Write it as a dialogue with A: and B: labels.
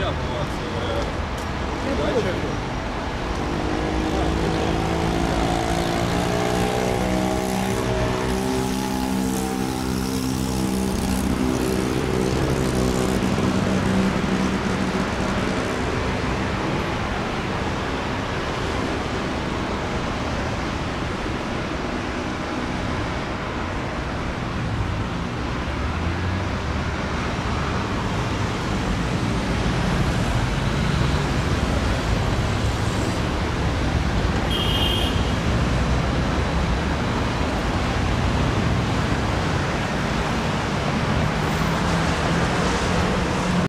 A: Ja, aber was, äh, Deutsche.